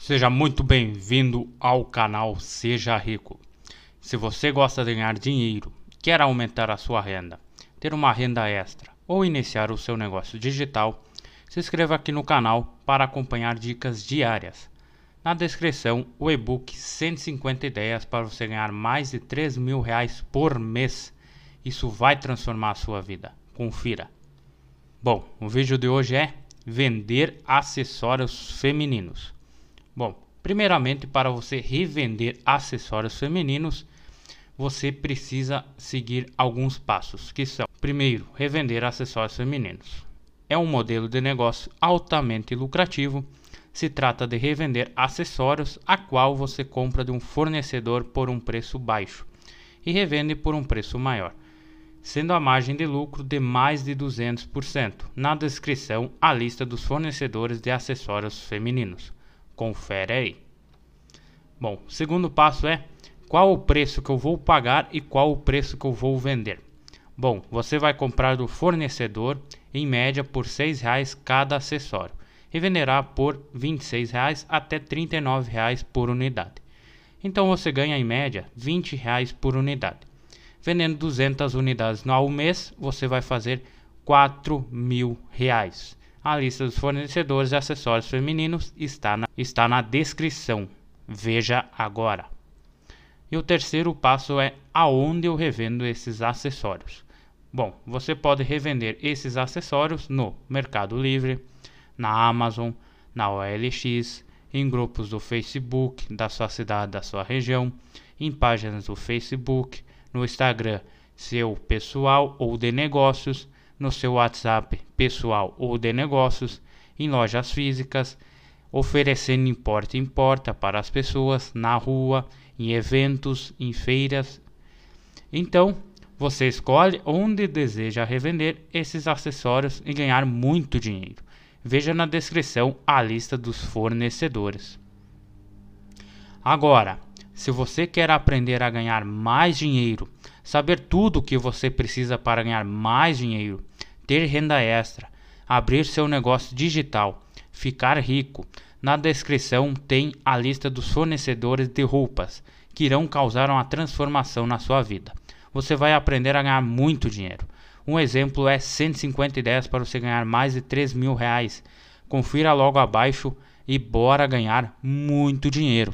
Seja muito bem-vindo ao canal Seja Rico. Se você gosta de ganhar dinheiro, quer aumentar a sua renda, ter uma renda extra ou iniciar o seu negócio digital, se inscreva aqui no canal para acompanhar dicas diárias. Na descrição, o e-book 150 ideias para você ganhar mais de 3 mil reais por mês. Isso vai transformar a sua vida. Confira. Bom, o vídeo de hoje é vender acessórios femininos. Bom, primeiramente para você revender acessórios femininos, você precisa seguir alguns passos, que são: primeiro, revender acessórios femininos. É um modelo de negócio altamente lucrativo. Se trata de revender acessórios a qual você compra de um fornecedor por um preço baixo e revende por um preço maior, sendo a margem de lucro de mais de 200%. Na descrição, a lista dos fornecedores de acessórios femininos. Confere aí. Bom, segundo passo é qual o preço que eu vou pagar e qual o preço que eu vou vender. Bom, você vai comprar do fornecedor em média por R$ 6,00 cada acessório e venderá por R$ 26,00 até R$ 39,00 por unidade. Então você ganha em média R$ 20,00 por unidade. Vendendo 200 unidades no mês, você vai fazer R$ 4.000. A lista dos fornecedores de acessórios femininos está na, está na descrição. Veja agora. E o terceiro passo é aonde eu revendo esses acessórios. Bom, você pode revender esses acessórios no Mercado Livre, na Amazon, na OLX, em grupos do Facebook da sua cidade, da sua região, em páginas do Facebook, no Instagram seu pessoal ou de negócios, no seu WhatsApp pessoal ou de negócios, em lojas físicas, oferecendo importa importa para as pessoas na rua, em eventos, em feiras. Então, você escolhe onde deseja revender esses acessórios e ganhar muito dinheiro. Veja na descrição a lista dos fornecedores. Agora, se você quer aprender a ganhar mais dinheiro, saber tudo o que você precisa para ganhar mais dinheiro, ter renda extra, abrir seu negócio digital, ficar rico. Na descrição tem a lista dos fornecedores de roupas que irão causar uma transformação na sua vida. Você vai aprender a ganhar muito dinheiro. Um exemplo é 150 ideias para você ganhar mais de 3 mil reais. Confira logo abaixo e bora ganhar muito dinheiro.